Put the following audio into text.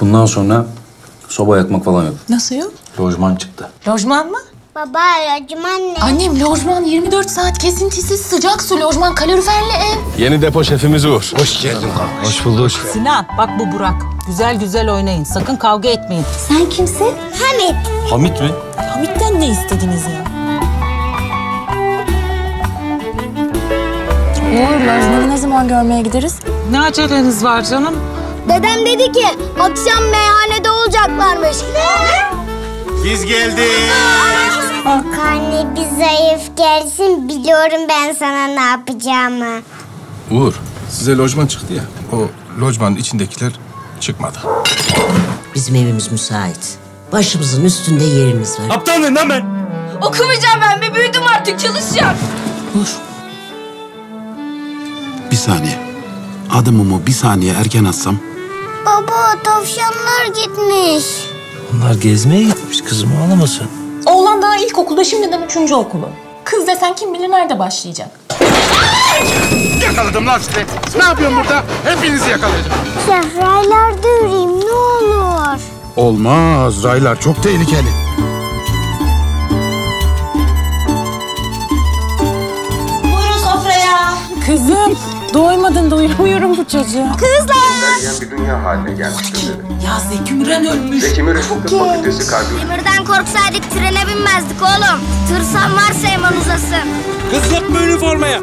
Bundan sonra soba yakmak falan yok. Nasıl yok? Lojman çıktı. Lojman mı? Baba lacman ne? Annem lojman 24 saat kesintisiz sıcak su lojman kaloriferli ev. Yeni depo şefimiz Uğur. Hoş geldin kardeş. Hoş bulduk. Sinan bak bu Burak. Güzel güzel oynayın. Sakın kavga etmeyin. Sen kimsin? Hamit. Hamit mi? Hamit'ten ne istediniz ya? Uğur lojmanı ne zaman görmeye gideriz? Ne aceleniz var canım? Dedem dedi ki akşam meyhanede olacaklarmış. Biz geldik. O karne bir zayıf gelsin biliyorum ben sana ne yapacağımı. Uğur, size lojman çıktı ya. O lojmanın içindekiler çıkmadı. Bizim evimiz müsait. Başımızın üstünde yeriniz var. Aptal mıyım lan ben? Okumayacağım ben be büyüdüm artık çalışacağım. Bir saniye. Adımımı bir saniye erken atsam Baba tavşanlar gitmiş. Bunlar gezmeye gitmiş kızım ağlamasın. Oğlan daha ilkokulda şimdiden üçüncü okulu. Kız desen kim bilir nerede başlayacak. Yakaladım lan sizi. Ne yapıyorsun burada? Hepinizi yakalayacağım. Şefraylarda yürüyeyim ne olur. Olmaz. Raylar çok tehlikeli. Buyurun sofraya. Kızım doymadın doyamıyorum bu çocuğa. Bir dünya haline gelmiştir dedi. Ya Zeki Müren ölmüş. Zeki Müren Tıp Fakültesi kalbi Demirden korksaydık trene binmezdik oğlum. Tırsan varsa hemen uzasın. Kız sokma üniformaya.